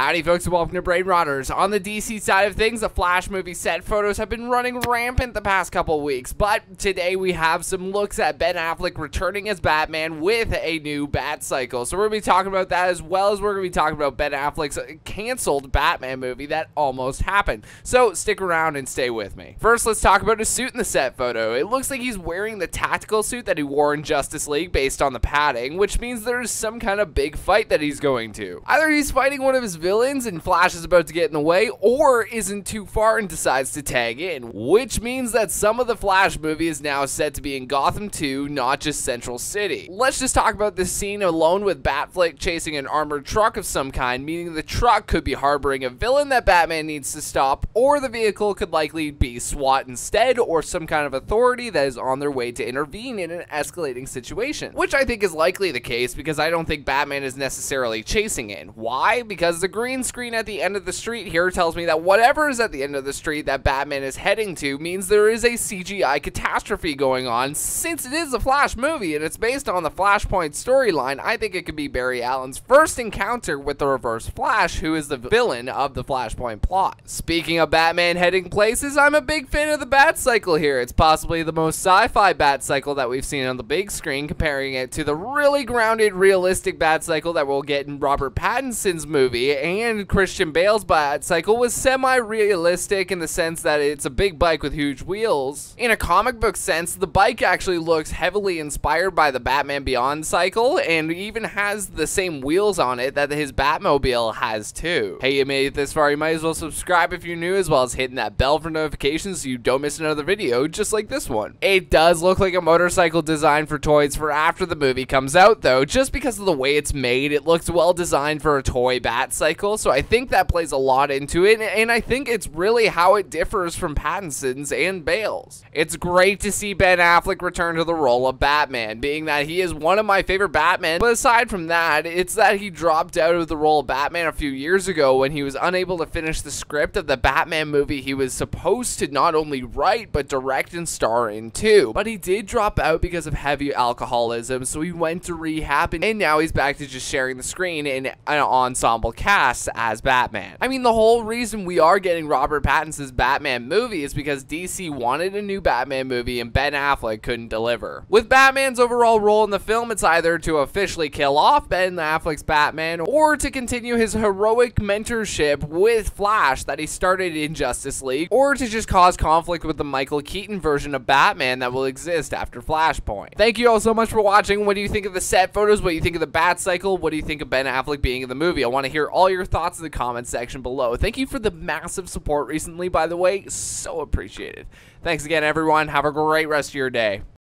Howdy folks welcome to Brain Rotters. On the DC side of things, the Flash movie set photos have been running rampant the past couple weeks, but today we have some looks at Ben Affleck returning as Batman with a new Bat Cycle. So we're going to be talking about that as well as we're going to be talking about Ben Affleck's canceled Batman movie that almost happened. So stick around and stay with me. First, let's talk about his suit in the set photo. It looks like he's wearing the tactical suit that he wore in Justice League based on the padding, which means there's some kind of big fight that he's going to. Either he's fighting one of his villains and Flash is about to get in the way, or isn't too far and decides to tag in, which means that some of the Flash movie is now set to be in Gotham too, not just Central City. Let's just talk about this scene alone with Batfleck chasing an armored truck of some kind, meaning the truck could be harboring a villain that Batman needs to stop, or the vehicle could likely be SWAT instead, or some kind of authority that is on their way to intervene in an escalating situation, which I think is likely the case because I don't think Batman is necessarily chasing it. Why? Because the green screen at the end of the street here tells me that whatever is at the end of the street that Batman is heading to means there is a CGI catastrophe going on. Since it is a Flash movie and it's based on the Flashpoint storyline, I think it could be Barry Allen's first encounter with the Reverse Flash, who is the villain of the Flashpoint plot. Speaking of Batman heading places, I'm a big fan of the Bat Cycle here. It's possibly the most sci-fi Bat Cycle that we've seen on the big screen, comparing it to the really grounded, realistic Bat Cycle that we'll get in Robert Pattinson's movie and Christian Bale's Bat Cycle was semi-realistic in the sense that it's a big bike with huge wheels. In a comic book sense, the bike actually looks heavily inspired by the Batman Beyond cycle and even has the same wheels on it that his Batmobile has too. Hey, you made it this far, you might as well subscribe if you're new as well as hitting that bell for notifications so you don't miss another video just like this one. It does look like a motorcycle designed for toys for after the movie comes out though, just because of the way it's made, it looks well designed for a toy Bat Cycle, so I think that plays a lot into it, and I think it's really how it differs from Pattinson's and Bale's. It's great to see Ben Affleck return to the role of Batman, being that he is one of my favorite Batman, but aside from that, it's that he dropped out of the role of Batman a few years ago when he was unable to finish the script of the Batman movie he was supposed to not only write, but direct and star in too. But he did drop out because of heavy alcoholism, so he went to rehab, and now he's back to just sharing the screen in an ensemble as Batman. I mean, the whole reason we are getting Robert Pattinson's Batman movie is because DC wanted a new Batman movie and Ben Affleck couldn't deliver. With Batman's overall role in the film, it's either to officially kill off Ben Affleck's Batman or to continue his heroic mentorship with Flash that he started in Justice League, or to just cause conflict with the Michael Keaton version of Batman that will exist after Flashpoint. Thank you all so much for watching. What do you think of the set photos? What do you think of the Bat Cycle? What do you think of Ben Affleck being in the movie? I want to hear all your thoughts in the comments section below. Thank you for the massive support recently, by the way. So appreciated. Thanks again, everyone. Have a great rest of your day.